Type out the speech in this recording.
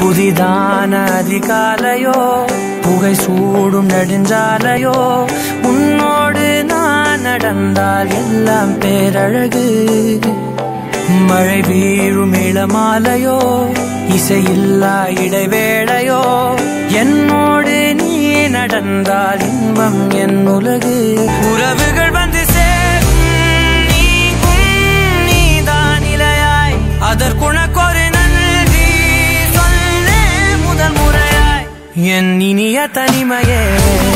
புதிதான அதிகாலையோ புகை சூடும் நெடுஞ்சாலையோ உன்னோடு நான் நடந்தால் எல்லாம் பேரழகு. மழை வீழும் இளமாலையோ இசையில்லா இடைவேளையோ என்னோடு நீ நடந்தால் இன்பம் என் உலகு. உறவு 愿你你也在你妈耶。